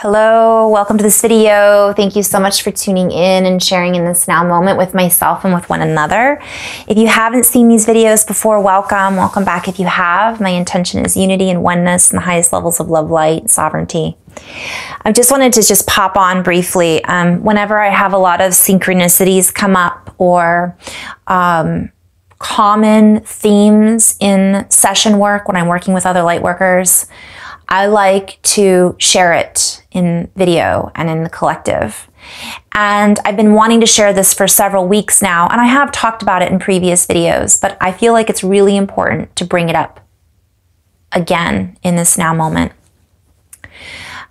Hello, welcome to this video. Thank you so much for tuning in and sharing in this now moment with myself and with one another. If you haven't seen these videos before, welcome. Welcome back if you have. My intention is unity and oneness and the highest levels of love, light, sovereignty. I just wanted to just pop on briefly. Um, whenever I have a lot of synchronicities come up or um, common themes in session work when I'm working with other light workers, I like to share it in video and in the collective. And I've been wanting to share this for several weeks now, and I have talked about it in previous videos, but I feel like it's really important to bring it up again in this now moment.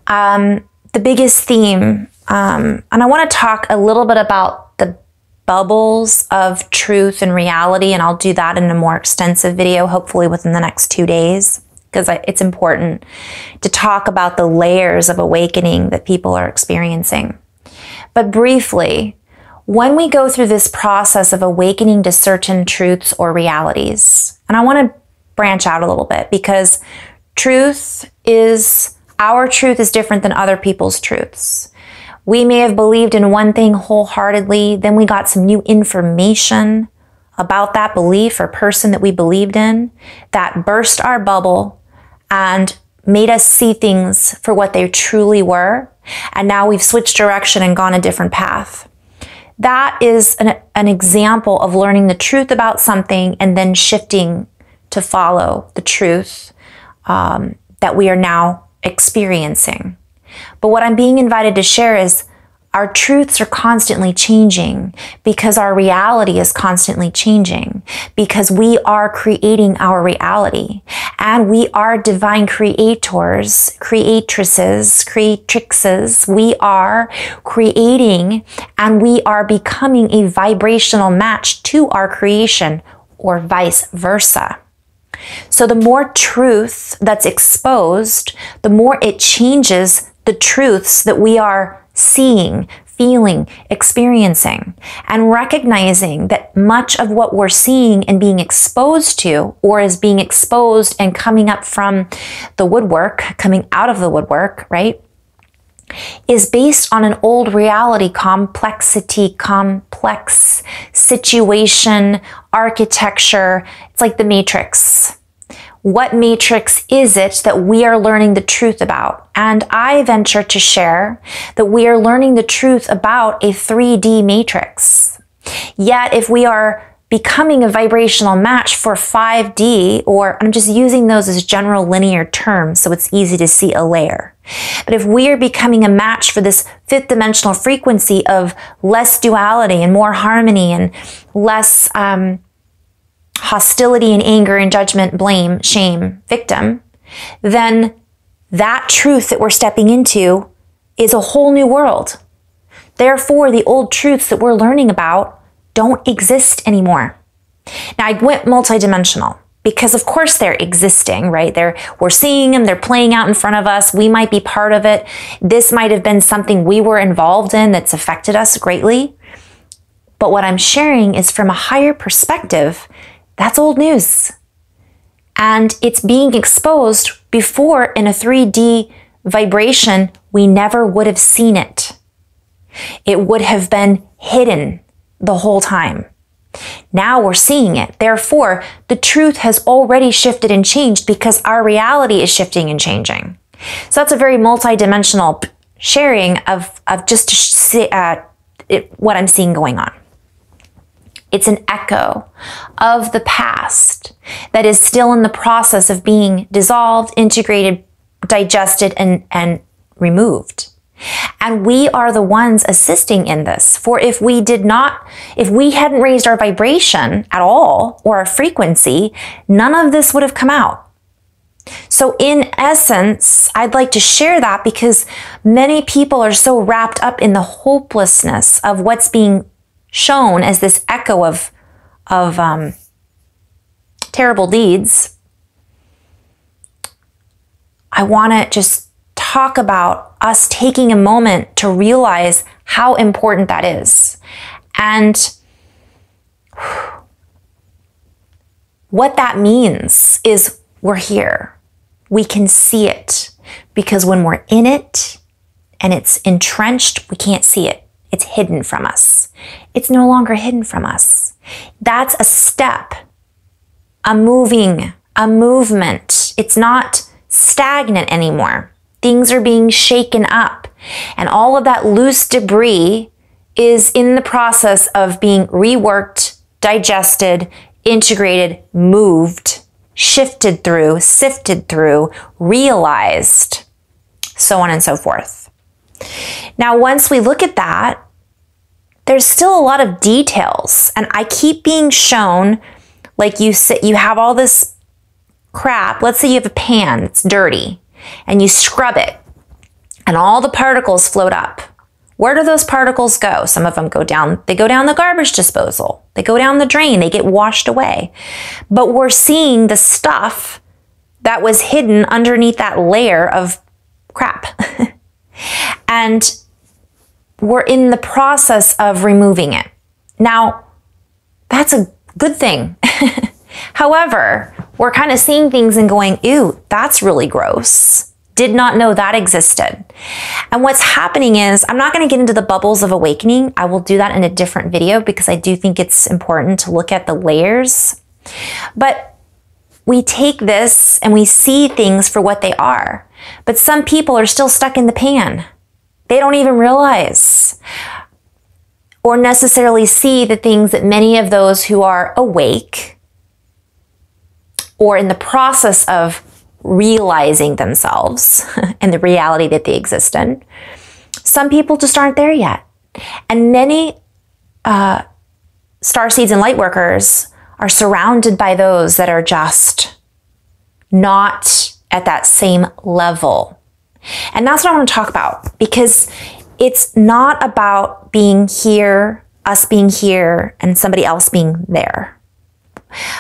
Um, the biggest theme, um, and I want to talk a little bit about the bubbles of truth and reality, and I'll do that in a more extensive video, hopefully within the next two days because it's important to talk about the layers of awakening that people are experiencing. But briefly, when we go through this process of awakening to certain truths or realities, and I want to branch out a little bit because truth is, our truth is different than other people's truths. We may have believed in one thing wholeheartedly, then we got some new information about that belief or person that we believed in that burst our bubble and made us see things for what they truly were. And now we've switched direction and gone a different path. That is an, an example of learning the truth about something and then shifting to follow the truth um, that we are now experiencing. But what I'm being invited to share is our truths are constantly changing because our reality is constantly changing because we are creating our reality and we are divine creators, creatresses, creatrixes. We are creating and we are becoming a vibrational match to our creation or vice versa. So the more truth that's exposed, the more it changes the truths that we are seeing, feeling, experiencing, and recognizing that much of what we're seeing and being exposed to, or is being exposed and coming up from the woodwork, coming out of the woodwork, right? Is based on an old reality, complexity, complex situation, architecture. It's like the matrix what matrix is it that we are learning the truth about? And I venture to share that we are learning the truth about a 3D matrix. Yet, if we are becoming a vibrational match for 5D, or I'm just using those as general linear terms so it's easy to see a layer. But if we are becoming a match for this fifth dimensional frequency of less duality and more harmony and less um, hostility and anger and judgment, blame, shame, victim, then that truth that we're stepping into is a whole new world. Therefore, the old truths that we're learning about don't exist anymore. Now, I went multidimensional because of course they're existing, right? They're, we're seeing them, they're playing out in front of us. We might be part of it. This might have been something we were involved in that's affected us greatly. But what I'm sharing is from a higher perspective that's old news. And it's being exposed before in a 3D vibration, we never would have seen it. It would have been hidden the whole time. Now we're seeing it. Therefore, the truth has already shifted and changed because our reality is shifting and changing. So that's a very multidimensional sharing of, of just uh, it, what I'm seeing going on. It's an echo of the past that is still in the process of being dissolved, integrated, digested, and, and removed. And we are the ones assisting in this. For if we did not, if we hadn't raised our vibration at all or our frequency, none of this would have come out. So, in essence, I'd like to share that because many people are so wrapped up in the hopelessness of what's being shown as this echo of, of um, terrible deeds, I want to just talk about us taking a moment to realize how important that is. And what that means is we're here. We can see it because when we're in it, and it's entrenched. We can't see it. It's hidden from us. It's no longer hidden from us. That's a step, a moving, a movement. It's not stagnant anymore. Things are being shaken up, and all of that loose debris is in the process of being reworked, digested, integrated, moved, shifted through, sifted through, realized, so on and so forth. Now, once we look at that, there's still a lot of details, and I keep being shown like you sit, you have all this crap. Let's say you have a pan it's dirty, and you scrub it, and all the particles float up. Where do those particles go? Some of them go down, they go down the garbage disposal. They go down the drain, they get washed away. But we're seeing the stuff that was hidden underneath that layer of crap. and we're in the process of removing it. Now, that's a good thing. However, we're kind of seeing things and going, ew, that's really gross. Did not know that existed. And what's happening is, I'm not going to get into the bubbles of awakening. I will do that in a different video because I do think it's important to look at the layers. But we take this and we see things for what they are. But some people are still stuck in the pan. They don't even realize or necessarily see the things that many of those who are awake or in the process of realizing themselves and the reality that they exist in. Some people just aren't there yet. And many uh, star seeds and light workers are surrounded by those that are just not at that same level. And that's what I want to talk about because it's not about being here, us being here, and somebody else being there.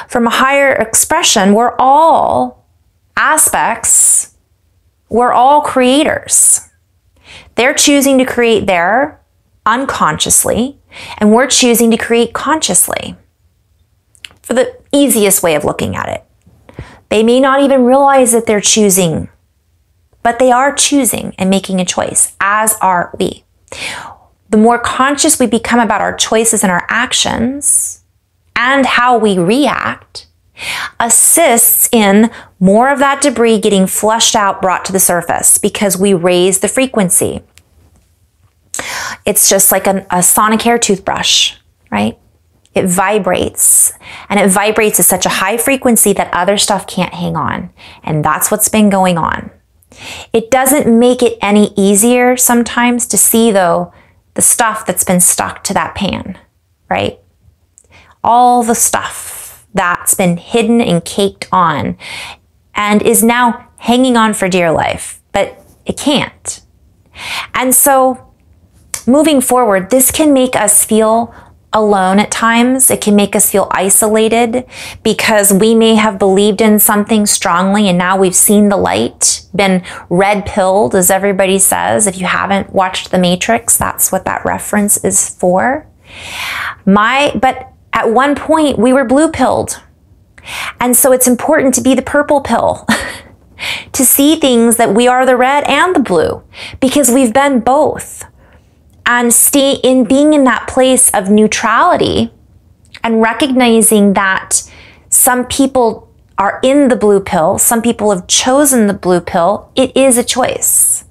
From a higher expression, we're all aspects, we're all creators. They're choosing to create there unconsciously, and we're choosing to create consciously for the easiest way of looking at it. They may not even realize that they're choosing, but they are choosing and making a choice, as are we. The more conscious we become about our choices and our actions and how we react, assists in more of that debris getting flushed out, brought to the surface because we raise the frequency. It's just like a, a Sonicare toothbrush, right? It vibrates and it vibrates at such a high frequency that other stuff can't hang on. And that's what's been going on. It doesn't make it any easier sometimes to see, though, the stuff that's been stuck to that pan, right? All the stuff that's been hidden and caked on and is now hanging on for dear life, but it can't. And so moving forward, this can make us feel alone at times. It can make us feel isolated because we may have believed in something strongly and now we've seen the light, been red pilled, as everybody says. If you haven't watched The Matrix, that's what that reference is for. My, but at one point, we were blue pilled. And so it's important to be the purple pill, to see things that we are the red and the blue, because we've been both. And stay in being in that place of neutrality and recognizing that some people are in the blue pill, some people have chosen the blue pill, it is a choice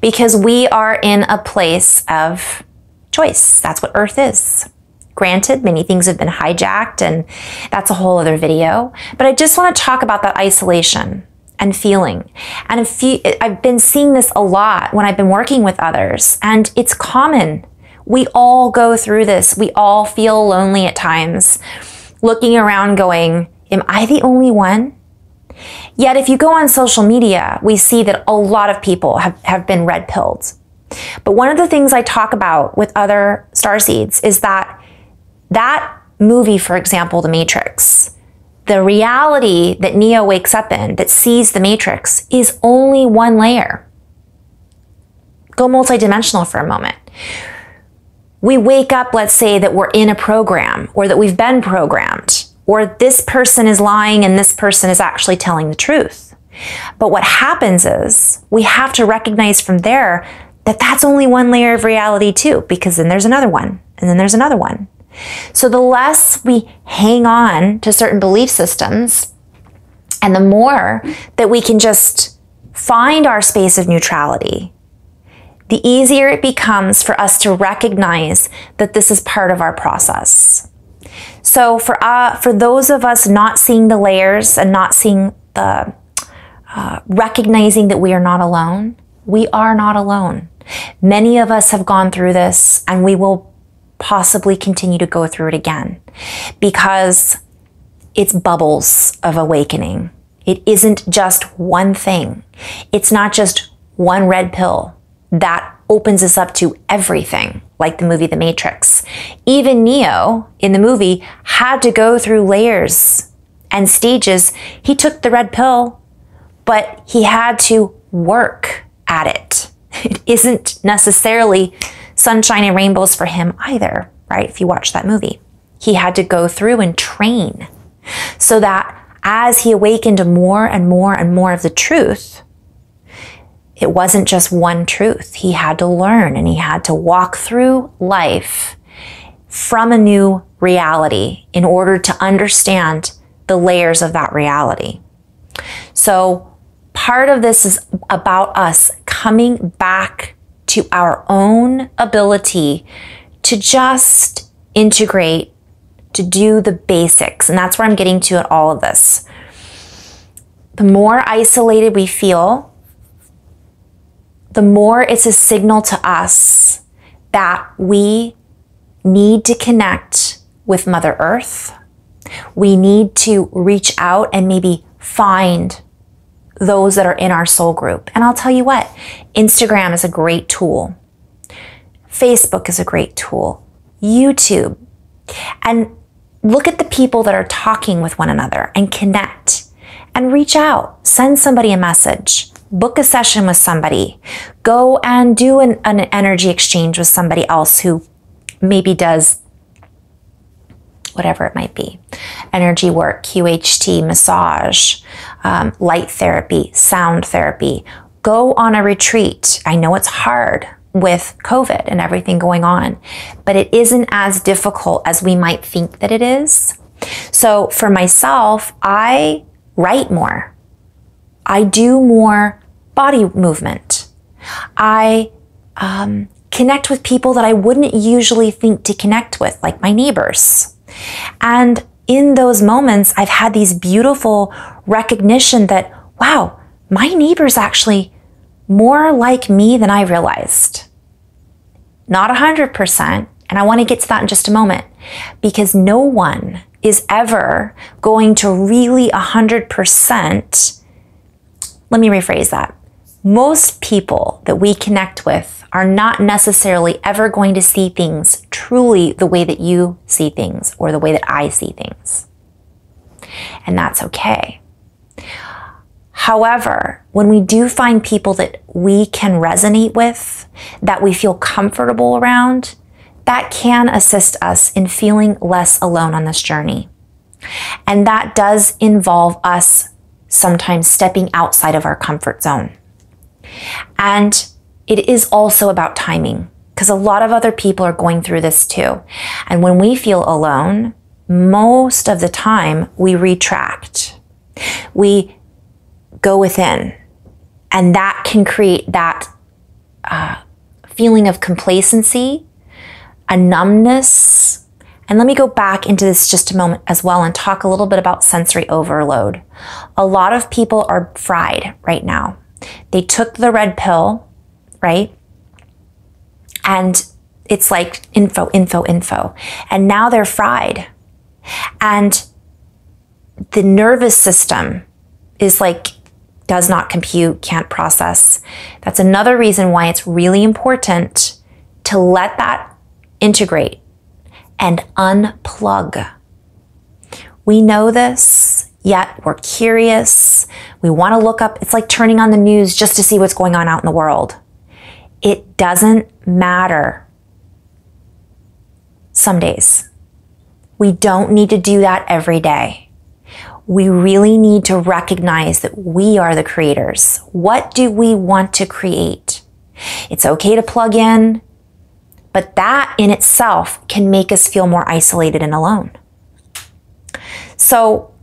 because we are in a place of choice. That's what Earth is. Granted, many things have been hijacked, and that's a whole other video. But I just want to talk about that isolation and feeling. And I've been seeing this a lot when I've been working with others, and it's common. We all go through this. We all feel lonely at times, looking around going, Am I the only one? Yet, if you go on social media, we see that a lot of people have, have been red pilled. But one of the things I talk about with other star seeds is that that movie, for example, The Matrix, the reality that Neo wakes up in, that sees the Matrix, is only one layer. Go multidimensional for a moment. We wake up, let's say, that we're in a program or that we've been programmed, or this person is lying and this person is actually telling the truth. But what happens is we have to recognize from there that that's only one layer of reality too, because then there's another one, and then there's another one. So the less we hang on to certain belief systems, and the more that we can just find our space of neutrality, the easier it becomes for us to recognize that this is part of our process. So for uh, for those of us not seeing the layers and not seeing the uh, recognizing that we are not alone, we are not alone. Many of us have gone through this, and we will possibly continue to go through it again because it's bubbles of awakening. It isn't just one thing. It's not just one red pill that opens us up to everything, like the movie The Matrix. Even Neo in the movie had to go through layers and stages. He took the red pill, but he had to work at it. It isn't necessarily sunshine and rainbows for him either, right? If you watch that movie, he had to go through and train so that as he awakened to more and more and more of the truth, it wasn't just one truth. He had to learn and he had to walk through life from a new reality in order to understand the layers of that reality. So, part of this is about us coming back to our own ability to just integrate, to do the basics. And that's where I'm getting to at all of this. The more isolated we feel, the more it's a signal to us that we need to connect with Mother Earth. We need to reach out and maybe find those that are in our soul group. And I'll tell you what, Instagram is a great tool. Facebook is a great tool. YouTube. And look at the people that are talking with one another and connect and reach out. Send somebody a message book a session with somebody, go and do an, an energy exchange with somebody else who maybe does whatever it might be energy work, QHT, massage, um, light therapy, sound therapy. Go on a retreat. I know it's hard with COVID and everything going on, but it isn't as difficult as we might think that it is. So for myself, I write more. I do more body movement. I um, connect with people that I wouldn't usually think to connect with, like my neighbors. And in those moments, I've had these beautiful recognition that, wow, my neighbor's actually more like me than I realized. Not 100%. And I want to get to that in just a moment because no one is ever going to really 100% let me rephrase that. Most people that we connect with are not necessarily ever going to see things truly the way that you see things or the way that I see things. And that's okay. However, when we do find people that we can resonate with, that we feel comfortable around, that can assist us in feeling less alone on this journey. And that does involve us sometimes stepping outside of our comfort zone. And it is also about timing because a lot of other people are going through this too. And when we feel alone, most of the time we retract. We go within. And that can create that uh, feeling of complacency, a numbness, and let me go back into this just a moment as well and talk a little bit about sensory overload. A lot of people are fried right now. They took the red pill, right? And it's like info, info, info. And now they're fried. And the nervous system is like, does not compute, can't process. That's another reason why it's really important to let that integrate and unplug. We know this, yet we're curious. We want to look up. It's like turning on the news just to see what's going on out in the world. It doesn't matter some days. We don't need to do that every day. We really need to recognize that we are the creators. What do we want to create? It's okay to plug in, but that in itself can make us feel more isolated and alone. So,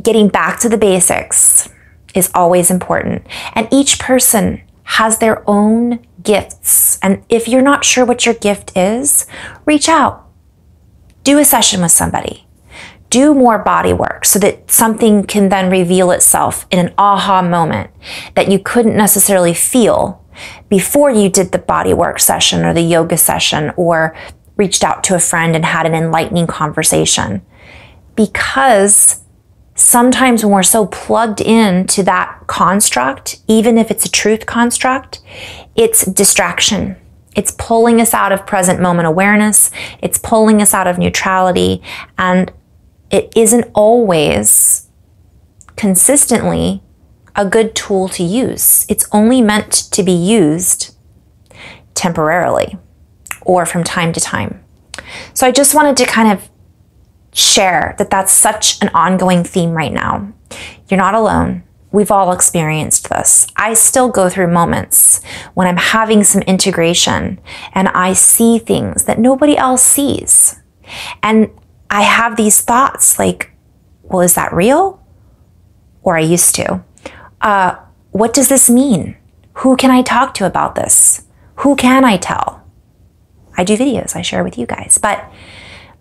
getting back to the basics is always important. And each person has their own gifts. And if you're not sure what your gift is, reach out. Do a session with somebody. Do more body work so that something can then reveal itself in an aha moment that you couldn't necessarily feel before you did the body work session or the yoga session or reached out to a friend and had an enlightening conversation. Because sometimes when we're so plugged into that construct, even if it's a truth construct, it's distraction. It's pulling us out of present moment awareness. It's pulling us out of neutrality. And it isn't always consistently a good tool to use. It's only meant to be used temporarily or from time to time. So I just wanted to kind of share that that's such an ongoing theme right now. You're not alone. We've all experienced this. I still go through moments when I'm having some integration and I see things that nobody else sees. And I have these thoughts like, well, is that real? Or I used to. Uh, what does this mean? Who can I talk to about this? Who can I tell? I do videos, I share with you guys. But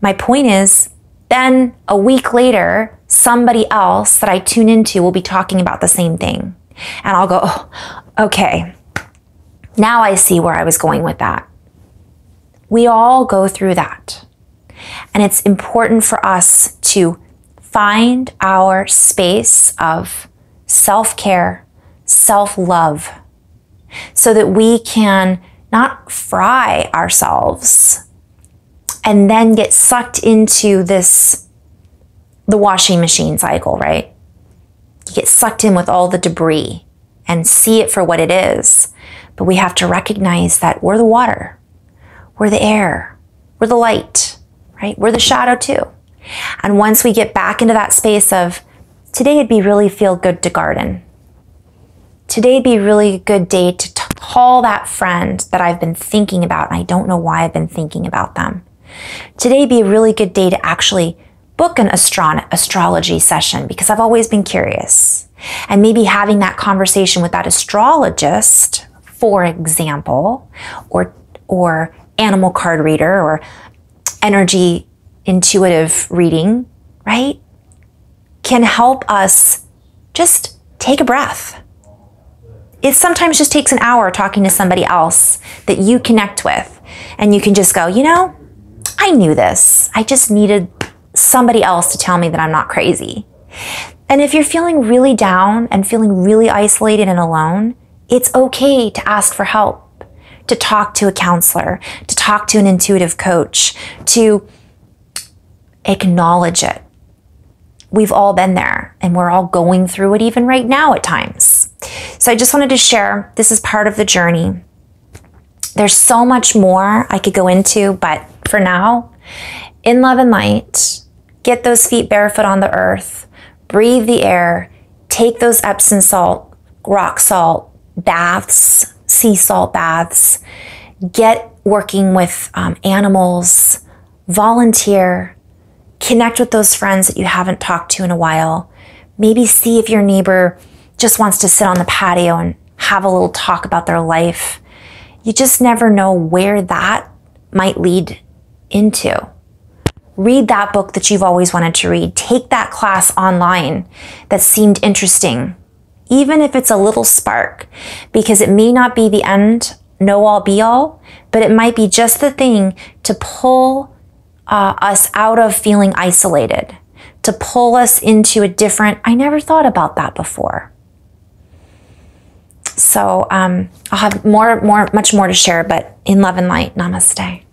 my point is, then a week later, somebody else that I tune into will be talking about the same thing. And I'll go, oh, okay, now I see where I was going with that. We all go through that. And it's important for us to find our space of self care, self love, so that we can not fry ourselves and then get sucked into this the washing machine cycle, right? You get sucked in with all the debris and see it for what it is. But we have to recognize that we're the water, we're the air, we're the light, right? We're the shadow too. And once we get back into that space of today it'd be really feel good to garden. Today'd be really a good day to call that friend that I've been thinking about and I don't know why I've been thinking about them. Today be a really good day to actually book an astro- astrology session because I've always been curious. And maybe having that conversation with that astrologist, for example, or or animal card reader or energy intuitive reading, right? Can help us just take a breath. It sometimes just takes an hour talking to somebody else that you connect with, and you can just go, you know, I knew this. I just needed somebody else to tell me that I'm not crazy. And if you're feeling really down and feeling really isolated and alone, it's okay to ask for help, to talk to a counselor, to talk to an intuitive coach, to acknowledge it. We've all been there and we're all going through it even right now at times. So I just wanted to share this is part of the journey. There's so much more I could go into, but for now, in love and light, get those feet barefoot on the earth, breathe the air, take those Epsom salt, rock salt baths, sea salt baths, get working with um, animals, volunteer, connect with those friends that you haven't talked to in a while. Maybe see if your neighbor just wants to sit on the patio and have a little talk about their life. You just never know where that might lead into. Read that book that you've always wanted to read. Take that class online that seemed interesting, even if it's a little spark, because it may not be the end, know all be all, but it might be just the thing to pull uh, us out of feeling isolated, to pull us into a different, I never thought about that before. So um, I'll have more, more, much more to share, but in love and light, namaste.